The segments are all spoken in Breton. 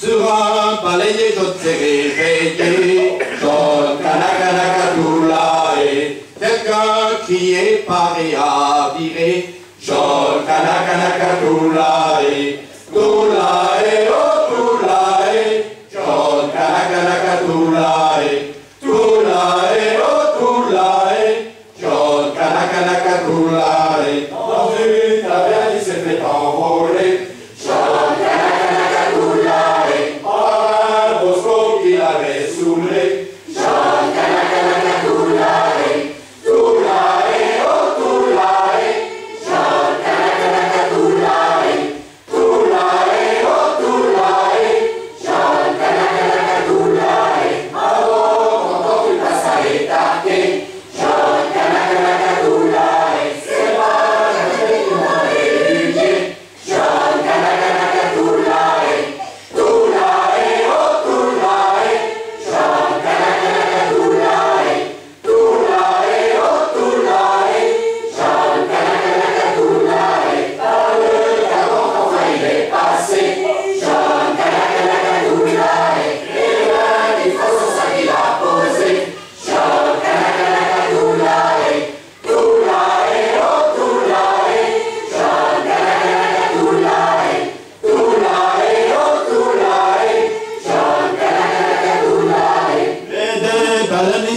sur un balayé jaune serré, rayé, jaune, canacanacatoulaé. Quelqu'un criait, paré à virer, jaune, canacanacatoulaé. Maria Resule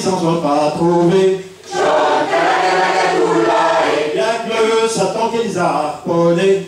ils en ont pas trouvé. Y'a que Satan qui les a harponnés.